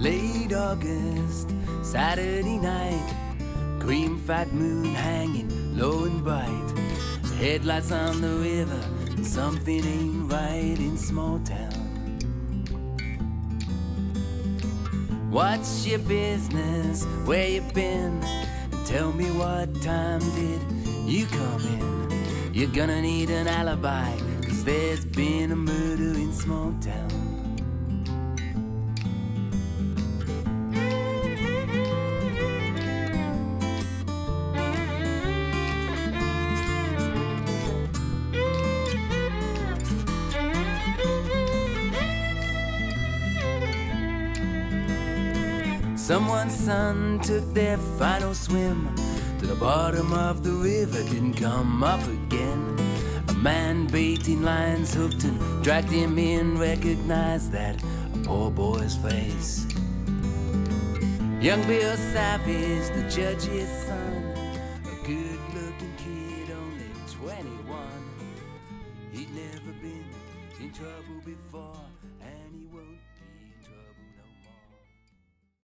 Late August, Saturday night, cream fat moon hanging low and bright. Headlights on the river, something ain't right in small town. What's your business? Where you been? Tell me what time did you come in? You're gonna need an alibi, cause there's been a murder in small town. Someone's son took their final swim to the bottom of the river, didn't come up again. A man baiting lines hooked and dragged him in, recognized that a poor boy's face. Young Bill Savage, the judge's son, a good looking kid, only 21. He'd never been in trouble before.